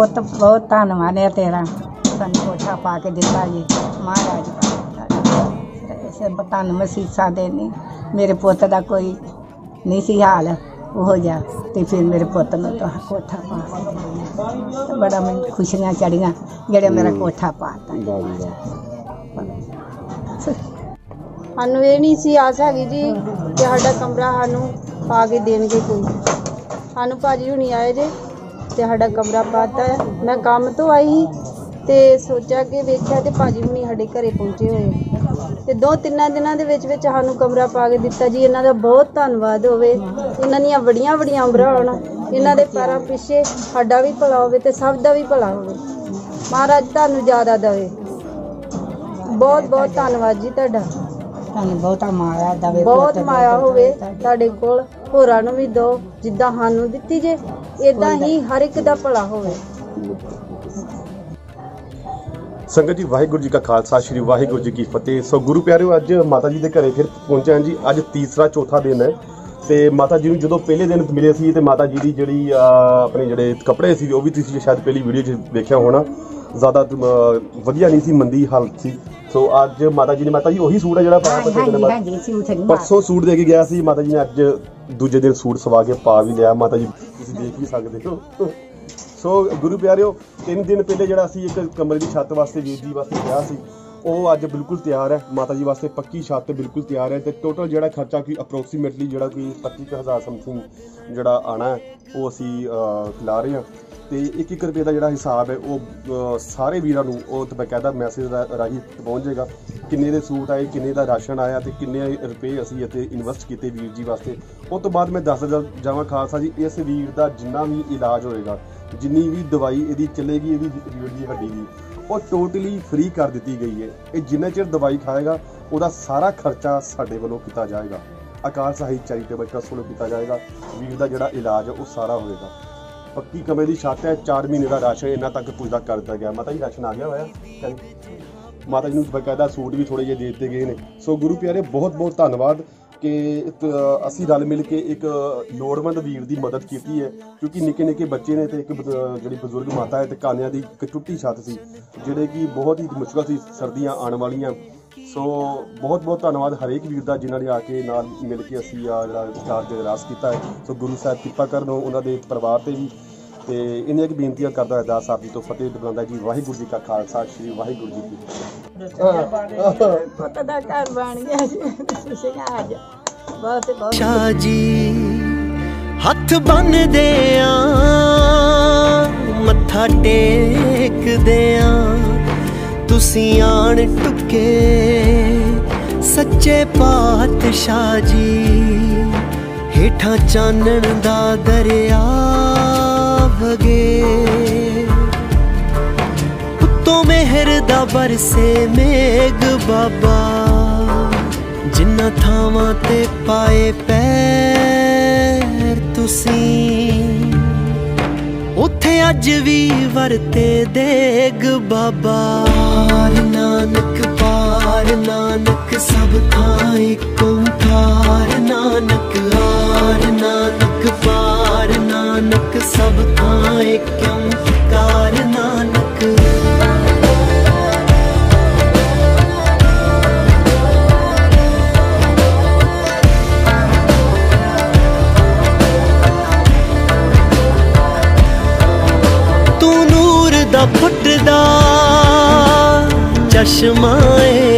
ਪੁੱਤ ਬਹੁਤ ਧੰਨਵਾਦ ਹੈ ਤੇਰਾ। ਸਾਨੂੰ ਕੋਠਾ ਪਾ ਕੇ ਦਿੱਤਾ ਜੀ। ਮਹਾਰਾਜ ਦਾ ਬਤਨ ਮਸੀਸਾ ਦੇਣੀ ਮੇਰੇ ਪੁੱਤ ਦਾ ਕੋਈ ਨਹੀਂ ਸੀ ਹਾਲ ਉਹ ਜਾ ਤੇ ਫਿਰ ਮੇਰੇ ਪੁੱਤ ਨੂੰ ਤਾਂ ਕੋਠਾ ਪਾ। ਤੇ ਬੜਾ ਮੈਨੂੰ ਖੁਸ਼ੀਆਂ ਚੜੀਆਂ ਜਿਹੜੇ ਮੇਰਾ ਕੋਠਾ ਪਾਤਾ ਸਾਨੂੰ ਇਹ ਨਹੀਂ ਸੀ ਆਸ ਹੈਗੀ ਜੀ ਕਿ ਸਾਡਾ ਕਮਰਾ ਸਾਨੂੰ ਪਾ ਕੇ ਦੇਣਗੇ ਕੋਈ। ਸਾਨੂੰ ਭਾਜੀ ਹੁਣੀ ਆਏ ਜੇ। ਤੇ ਸਾਡਾ ਕਮਰਾ ਪਾਤਾ ਹੈ। ਮੈਂ ਕੰਮ ਤੋਂ ਆਈ ਸੀ ਤੇ ਸੋਚਿਆ ਕਿ ਵੇਖਿਆ ਤੇ ਭਾਜੀ ਹੁਣੀ ਸਾਡੇ ਘਰੇ ਪਹੁੰਚੇ ਹੋਏ ਤੇ ਦੋ ਤਿੰਨਾਂ ਦਿਨਾਂ ਦੇ ਵਿੱਚ ਵਿੱਚ ਸਾਨੂੰ ਕਮਰਾ ਪਾ ਕੇ ਦਿੱਤਾ ਜੀ। ਇਹਨਾਂ ਦਾ ਬਹੁਤ ਧੰਨਵਾਦ ਹੋਵੇ। ਇਹਨਾਂ ਦੀਆਂ ਵੱਡੀਆਂ ਵੱਡੀਆਂ ਉਮਰਾਂ ਹੋਣ। ਇਹਨਾਂ ਦੇ ਪੈਰਾਂ ਪਿੱਛੇ ਸਾਡਾ ਵੀ ਭਲਾ ਹੋਵੇ ਤੇ ਸਭ ਦਾ ਵੀ ਭਲਾ ਹੋਵੇ। ਮਹਾਰਾਜ ਤੁਹਾਨੂੰ ਜ਼ਿਆਦਾ ਦੇਵੇ। ਬਹੁਤ ਬਹੁਤ ਧੰਨਵਾਦ ਜੀ ਤੁਹਾਡਾ। ਤੁਹਾਨੂੰ ਬਹੁਤਾ ਮਾਇਆ ਦਵੇ ਬਹੁਤ ਪੁੱਤ ਮਾਇਆ ਦੇ ਹੋਵੇ ਤੁਹਾਡੇ। ਕੋਲ ਹੋਰਾਂ ਨੂੰ ਵੀ ਦਿਓ ਜਿੱਦਾਂ ਸਾਨੂੰ ਦਿੱਤੀ ਜੇ ਇਦਾਂ ਹੀ ਹਰ ਇੱਕ ਦਾ ਭਲਾ ਹੋਵੇ। ਸੰਗਤ ਜੀ ਵਾਹਿਗੁਰੂ ਜੀ ਕਾ ਖਾਲਸਾ ਸ੍ਰੀ ਵਾਹਿਗੁਰੂ ਜੀ ਕੀ ਫਤਿਹ। ਸੋ ਗੁਰੂ ਪਿਆਰਿਓ ਅੱਜ ਮਾਤਾ ਜੀ ਦੇ ਘਰੇ ਫਿਰ ਪਹੁੰਚੇ ਹਾਂ ਜੀ। ਅੱਜ ਤੀਸਰਾ ਚੌਥਾ ਦਿਨ ਹੈ। ਤੇ ਮਾਤਾ ਜੀ ਨੂੰ ਜਦੋਂ ਪਹਿਲੇ ਦਿਨ ਮਿਲੇ ਸੀ ਤੇ ਮਾਤਾ ਜੀ ਦੀ ਜਿਹੜੀ ਆਪਣੇ ਜਿਹੜੇ ਕੱਪੜੇ ਸੀ ਉਹ ਵੀ ਤੁਸੀਂ ਸ਼ਾਇਦ ਪਹਿਲੀ ਵੀਡੀਓ 'ਚ ਵੇਖਿਆ ਹੋਣਾ। ਜ਼ਿਆਦਾ ਵਧੀਆ ਨਹੀਂ ਸੀ ਮੰਦੀ ਹਾਲਤ ਸੀ। ਸੋ ਅੱਜ ਮਾਤਾ ਜੀ ਨੇ ਮਾਤਾ ਜੀ ਉਹੀ ਸੂਟ ਹੈ ਜਿਹੜਾ ਪਾਇਆ ਦਿਨ ਹਾਂਜੀ ਬਾਅਦ ਹਾਂਜੀ ਸੀ ਉਥੇ ਪਰਸੋਂ ਸੂਟ ਦੇ ਕੇ ਗਿਆ ਸੀ ਮਾਤਾ ਜੀ ਨੇ ਅੱਜ ਦੂਜੇ ਦਿਨ ਸੂਟ ਸਵਾ ਕੇ ਪਾ ਵੀ ਲਿਆ। ਮਾਤਾ ਜੀ ਤੁਸੀਂ ਦੇਖ ਵੀ ਸਕਦੇ ਹੋ। ਸੋ ਗੁਰੂ ਪਿਆਰਿਓ ਤਿੰਨ ਦਿਨ ਪਹਿਲੇ ਜਿਹੜਾ ਅਸੀਂ ਇੱਕ ਕਮਰੇ ਦੀ ਛੱਤ ਵਾਸਤੇ ਵੀਰ ਜੀ ਵਾਸਤੇ ਕਿਹਾ ਸੀ ਉਹ ਅੱਜ ਬਿਲਕੁਲ ਤਿਆਰ ਹੈ। ਮਾਤਾ ਜੀ ਵਾਸਤੇ ਪੱਕੀ ਛੱਤ ਬਿਲਕੁਲ ਤਿਆਰ ਹੈ ਤੇ ਟੋਟਲ ਜਿਹੜਾ ਖਰਚਾ ਕੋਈ ਅਪਰੋਕਸੀਮੇਟਲੀ ਜਿਹੜਾ ਕੋਈ 25000 ਸਮਥਿੰਗ ਜਿਹੜਾ ਆਣਾ ਹੈ ਉਹ ਅਸੀਂ ਅਹ, ਲਾ ਰਹੇ ਹਾਂ। ਤੇ 1-1 ਰੁਪਏ ਦਾ ਜਿਹੜਾ ਹਿਸਾਬ ਹੈ, ਉਹ ਸਾਰੇ ਵੀਰਾਂ ਨੂੰ ਉਹ ਬਕਾਇਦਾ ਮੈਸੇਜ ਰਾਹੀਂ ਪਹੁੰਚ ਜਾਏਗਾ। ਕਿੰਨੇ ਦੇ ਸੂਟ ਆਏ, ਕਿੰਨੇ ਦਾ ਰਾਸ਼ਨ ਆਇਆ ਤੇ ਕਿੰਨੇ ਰੁਪਏ ਅਸੀਂ ਇੱਥੇ ਇਨਵੈਸਟ ਕੀਤੇ ਵੀਰ ਜੀ ਵਾਸਤੇ। ਉਸ ਤੋਂ ਬਾਅਦ ਮੈਂ ਦੱਸ ਜਾਵਾਂ ਖਾਲਸਾ ਜੀ, ਇਸ ਵੀਰ ਦਾ ਜਿੰਨਾ ਵੀ ਇਲਾਜ ਹੋਏਗਾ, ਜਿੰਨੀ ਵੀ ਦਵਾਈ ਇਹਦੀ ਚੱਲੇਗੀ, ਇਹਦੀ ਰੀੜ ਦੀ ਹੱਡੀ ਦੀ, ਉਹ ਟੋਟਲੀ ਫ੍ਰੀ ਕਰ ਦਿੱਤੀ ਗਈ ਹੈ। ਇਹ ਜਿੰਨਾ ਚਿਰ ਦਵਾਈ ਖਾਏਗਾ, ਉਹਦਾ ਸਾਰਾ ਖਰਚਾ ਸਾਡੇ ਵੱਲੋਂ ਕੀਤਾ ਜਾਏਗਾ। ਅਕਾਲ ਸਾਹਿਬ ਚੈਰੀਟੇਬਲ ਟਰਸਟ ਵੱਲੋਂ ਕੀਤਾ ਜਾਏਗਾ। ਵੀਰ ਦਾ ਜਿਹੜਾ ਇਲਾਜ ਹੈ, ਉਹ ਸਾਰਾ ਹੋਏਗਾ। ਪੱਕੀ ਕਮੇ ਦੀ ਛੱਤ ਹੈ 4 ਮਹੀਨੇ ਦਾ ਰਾਸ਼ਨ ਇਹਨਾਂ ਤੱਕ ਪੁੱਜਦਾ ਕਰ ਦਿੱਤਾ ਗਿਆ। ਮਾਤਾ ਜੀ ਰਾਸ਼ਨ ਆ ਗਿਆ ਹੋਇਆ। ਮਾਤਾ ਜੀ ਨੂੰ ਬਕਾਇਦਾ ਸੂਟ ਵੀ ਥੋੜੇ ਜਿਹੇ ਦੇ ਦਿੱਤੇ ਗਏ ਨੇ। ਸੋ ਗੁਰੂ ਪਿਆਰੇ, ਬਹੁਤ ਬਹੁਤ ਧੰਨਵਾਦ ਕਿ ਅਸੀਂ ਰਲ ਮਿਲ ਕੇ ਇੱਕ ਲੋੜਵੰਦ ਵੀਰ ਦੀ ਮਦਦ ਕੀਤੀ ਹੈ, ਕਿਉਂਕਿ ਨਿੱਕੇ ਨਿੱਕੇ ਬੱਚੇ ਨੇ ਤੇ ਇੱਕ ਜਿਹੜੀ ਬਜ਼ੁਰਗ ਮਾਤਾ ਹੈ ਤੇ ਕਾਨਿਆਂ ਦੀ ਇੱਕ ਟੁੱਟੀ ਛੱਤ ਸੀ, ਜਿਹੜੇ ਕਿ ਬਹੁਤ ਹੀ ਮੁਸ਼ਕਲ ਸੀ ਸਰਦੀਆਂ ਆਉਣ ਵਾਲੀਆਂ। ਸੋ ਬਹੁਤ ਬਹੁਤ ਧੰਨਵਾਦ ਹਰੇਕ ਵੀਰ ਦਾ ਜਿਨ੍ਹਾਂ ਨੇ ਆ ਕੇ ਨਾਲ ਮਿਲ ਕੇ ਅਸੀਂ ਆ ਜਿਹੜਾ ਚਾਰਜ ਰਾਸ ਕੀਤਾ ਹੈ। ਸੋ ਗੁਰੂ ਸਾਹਿਬ ਕਿਰਪਾ ਕਰਨ ਉਹਨਾਂ ਦੇ ਪਰਿਵਾਰ ਤੇ ਵੀ। ਤੇ ਇਹਨੇ ਇੱਕ ਬੇਨਤੀਆਂ ਕਰਦਾ ਹੈ ਦਾਸ ਸਾਹਿਬ ਜੀ ਤੋਂ ਫਤਿਹ ਬੁਲਾਉਂਦਾ ਜੀ ਵਾਹਿਗੁਰੂ ਜੀ ਕਾ ਖਾਲਸਾ ਸ੍ਰੀ ਵਾਹਿਗੁਰੂ ਜੀ ਕੀ ਫਤਿਹ। ਪੁੱਤ ਦਾ ਘਰ ਬਣ ਗਿਆ ਜੀ ਖੁਸ਼ੀਆਂ ਆ ਜਾ ਬਹੁਤ ਬਹੁਤ ਸ਼ਾਹ ਜੀ ਹੱਥ ਬੰਨਦੇ ਆ ਮੱਥਾ ਟੇਕਦੇ ਆ। ਤੁਸੀਂ ਆਣ ਟੁੱਕੇ, ਸੱਚੇ ਪਾਤਸ਼ਾਹ ਜੀ। ਹੇਠਾਂ ਚਾਨਣ ਦਾ ਦਰਿਆ ਵਗੇ। ਉੱਤੋਂ ਮਿਹਰ ਦਾ ਬਰਸੇ ਮੇਗ ਬਾਬਾ, ਜਿੰਨਾ ਥਾਵਾਂ ਤੇ ਪਾਏ ਪੈਰ ਤੁਸੀਂ। ਉੱਥੇ ਅੱਜ ਵੀ ਵਰਤੇ ਦੇਗ ਬਾਬਾ। ਨਾਨਕ, ਪਾਰ ਨਾਨਕ, ਸਭ ਥਾਂ ਇੱਕ ਓੰਕਾਰ ਨਾਨਕ। ਹਾਰ ਨਾਨਕ, ਪਾਰ ਨਾਨਕ, ਸਭ ਥਾਂ ਇੱਕ ਓੰਕਾਰ ਨਾਨਕ। ਦਾ ਫੁੱਟਦਾ ਚਸ਼ਮਾ ਏ